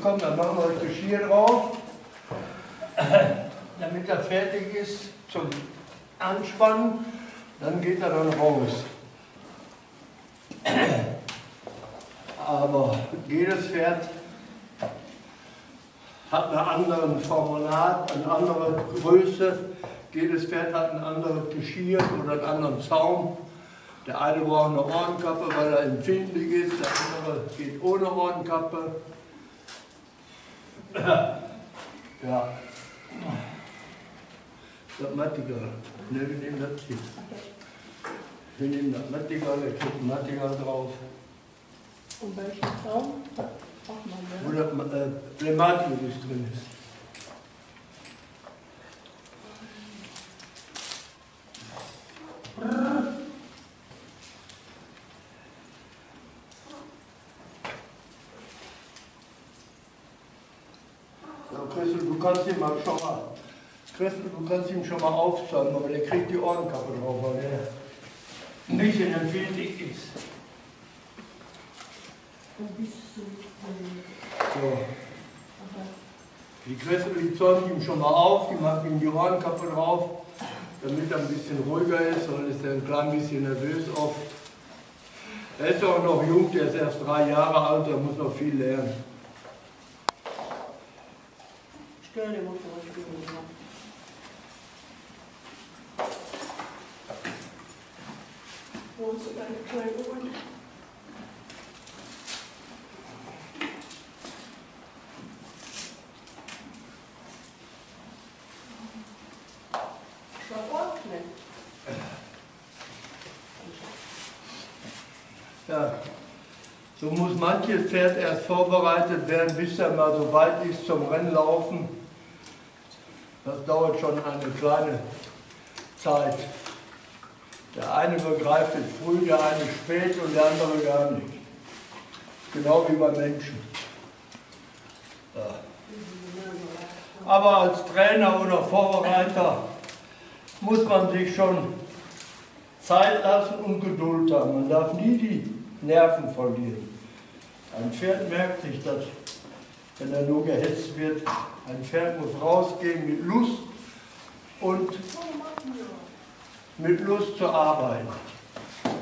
bekommen, dann machen wir das Geschirr drauf, damit er fertig ist zum Anspannen. Dann geht er dann raus. Aber jedes Pferd hat eine andere Format, eine andere Größe. Jedes Pferd hat ein anderes Geschirr oder einen anderen Zaum. Der eine braucht eine Ohrenkappe, weil er empfindlich ist, der andere geht ohne Ohrenkappe. Ja. Das Mattiger. Ne, wir nehmen das hier. Wir nehmen das Mattiger, wir kriegen Mattiger drauf. Und welchen Zaun? Auch mal, Wo ne? das äh, drin ist. So, Christel, du kannst ihn mal schon mal, Christel, du kannst ihn schon mal aufzäumen, aber der kriegt die Ohrenkappe drauf, weil der ein bisschen empfindlich ist. Wo bist du? Ähm, So. Die Queste, die zäumt ihm schon mal auf, die macht ihm die Ohrenkappe drauf, damit er ein bisschen ruhiger ist, weil ist er ein klein bisschen nervös oft. Er ist auch noch jung, der ist erst drei Jahre alt, der muss noch viel lernen. Stell dir mal vor, ich bin nicht mehr. Wo ist deine kleine Uhr? Schlaf Ne. Ja. So muss manches Pferd erst vorbereitet werden, bis er mal so weit ist zum Rennlaufen. Das dauert schon eine kleine Zeit. Der eine begreift es früh, der eine spät und der andere gar nicht. Genau wie bei Menschen. Ja. Aber als Trainer oder Vorbereiter muss man sich schon Zeit lassen und Geduld haben. Man darf nie die Nerven verlieren. Ein Pferd merkt sich das, wenn er nur gehetzt wird. Ein Pferd muss rausgehen mit Lust und mit Lust zur Arbeit.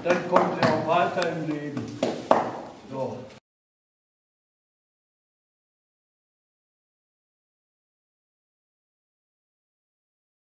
Dann kommt er auch weiter im Leben. So.